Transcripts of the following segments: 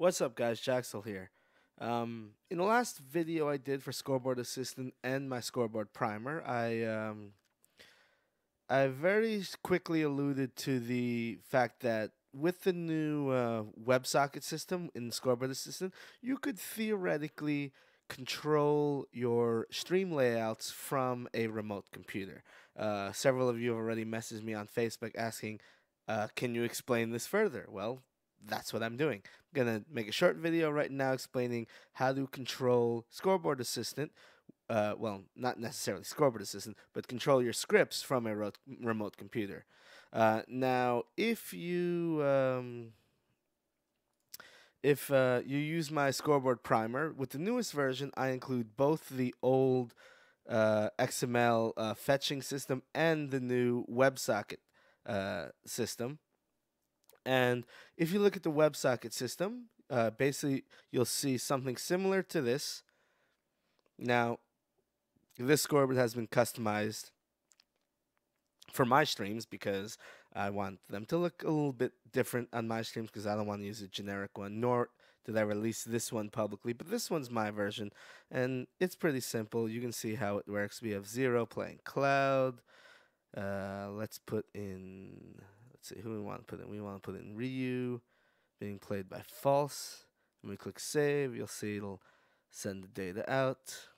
What's up, guys? Jaxel here. Um, in the last video I did for Scoreboard Assistant and my Scoreboard Primer, I um, I very quickly alluded to the fact that with the new uh, WebSocket system in Scoreboard Assistant, you could theoretically control your stream layouts from a remote computer. Uh, several of you have already messaged me on Facebook asking, uh, "Can you explain this further?" Well, that's what I'm doing. I'm gonna make a short video right now explaining how to control Scoreboard Assistant. Uh, well, not necessarily Scoreboard Assistant, but control your scripts from a ro- remote computer. Uh, now, if you um, if uh, you use my Scoreboard Primer with the newest version, I include both the old uh, XML uh, fetching system and the new WebSocket uh, system. And if you look at the WebSocket system, uh, basically you'll see something similar to this. Now, this scoreboard has been customized for my streams because I want them to look a little bit different on my streams because I don't want to use a generic one, nor did I release this one publicly. But this one's my version, and it's pretty simple. You can see how it works. We have zero playing cloud. Uh, let's put in let's see who we want to put in. We want to put in Ryu being played by false. When we click save, you'll see it'll send the data out.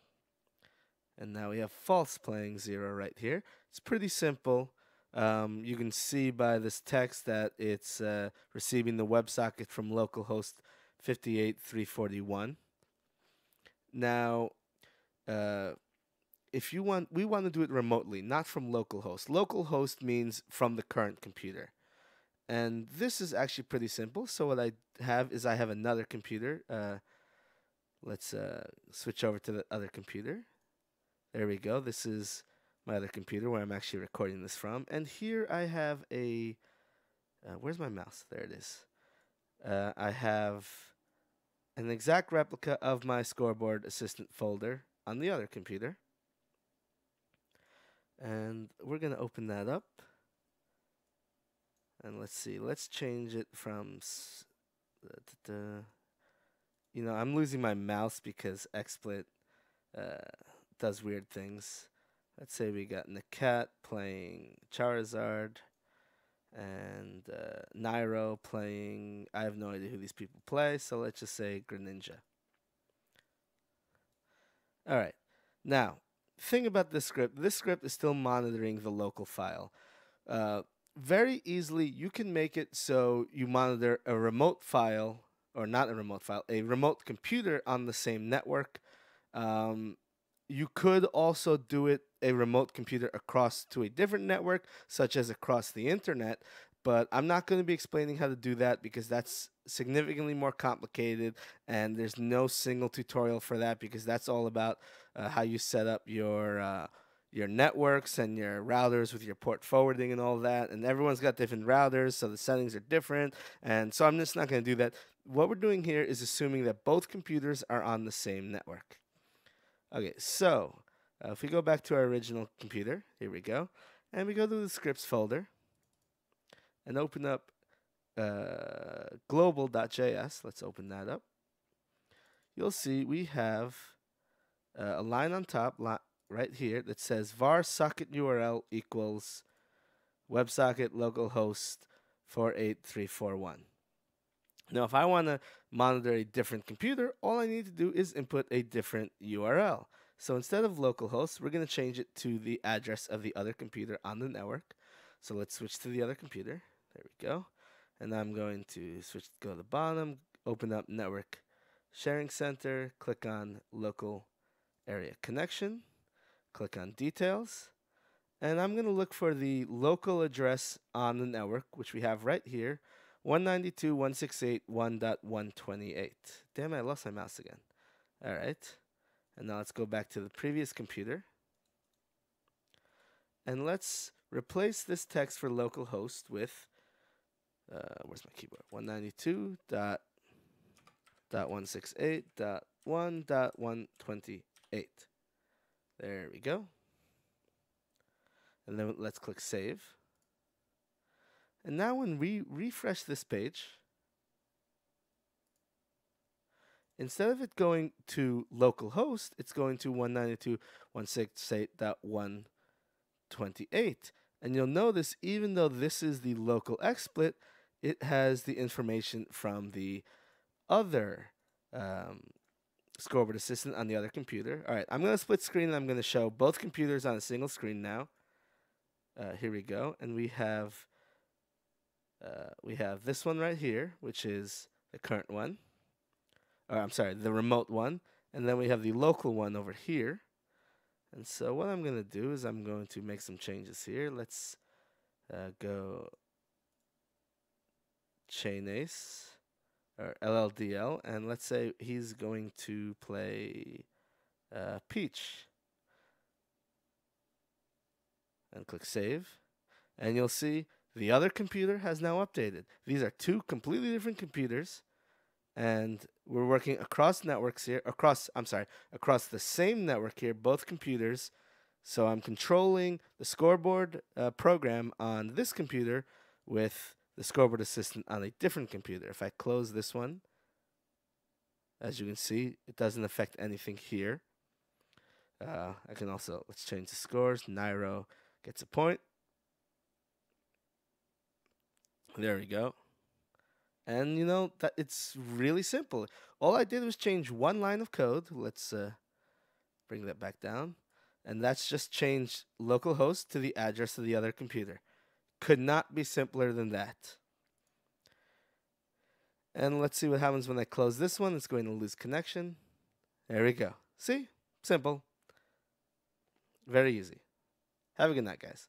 And now we have false playing zero right here. It's pretty simple. Um, you can see by this text that it's uh, receiving the WebSocket from localhost 58341. Now, uh, if you want, we want to do it remotely, not from localhost. Localhost means from the current computer. And this is actually pretty simple. So what I have is I have another computer. Uh, let's uh, switch over to the other computer. There we go. This is my other computer where I'm actually recording this from. And here I have a, uh, where's my mouse? There it is. Uh, I have an exact replica of my scoreboard assistant folder on the other computer. And we're to open that up. And let's see, let's change it from, you know, I'm losing my mouse because XSplit uh, does weird things. Let's say we got Nakat playing Charizard and uh, Nairo playing, I have no idea who these people play, so let's just say Greninja. All right, now thing about this script, this script is still monitoring the local file. Uh, very easily, you can make it so you monitor a remote file, or not a remote file, a remote computer on the same network. Um, you could also do it a remote computer across to a different network, such as across the internet. But I'm not going to be explaining how to do that because that's significantly more complicated, and there's no single tutorial for that because that's all about uh, how you set up your uh, your networks and your routers with your port forwarding and all that. And everyone's got different routers, so the settings are different. And so I'm just not going to do that. What we're doing here is assuming that both computers are on the same network. Okay, so uh, if we go back to our original computer, here we go, and we go to the scripts folder and open up uh, global.js. Let's open that up. You'll see we have uh, a line on top li right here that says var socket URL equals WebSocket localhost 48341. Now, if I want to monitor a different computer, all I need to do is input a different URL. So instead of localhost, we're going to change it to the address of the other computer on the network. So let's switch to the other computer. There we go. And I'm going to switch, go to the bottom, open up Network Sharing Center, click on Local Area Connection, click on Details, and I'm going to look for the local address on the network, which we have right here, 192.168.1.128. Damn, I lost my mouse again. All right. And now let's go back to the previous computer. And let's replace this text for localhost with uh, where's my keyboard? 192 dot dot 168 dot 1 dot 128. There we go. And then let's click save. And now when we refresh this page, instead of it going to localhost, it's going to 192.168.128. And you'll notice, even though this is the local XSplit, it has the information from the other um, scoreboard assistant on the other computer. All right, I'm going to split screen and I'm going to show both computers on a single screen now. Uh, here we go. And we have uh, we have this one right here, which is the current one. Or I'm sorry, the remote one. And then we have the local one over here. And so what I'm going to do is I'm going to make some changes here. Let's uh, go chain ace or LLDL, and let's say he's going to play uh, Peach. And click save. And you'll see the other computer has now updated. These are two completely different computers. And we're working across networks here, across, I'm sorry, across the same network here, both computers. So I'm controlling the scoreboard uh, program on this computer with the scoreboard assistant on a different computer. If I close this one, as you can see, it doesn't affect anything here. Uh, I can also, let's change the scores. Nairo gets a point. There we go. And you know that it's really simple. All I did was change one line of code. Let's uh, bring that back down. And that's just change localhost to the address of the other computer. Could not be simpler than that. And let's see what happens when I close this one. It's going to lose connection. There we go. See? Simple. Very easy. Have a good night, guys.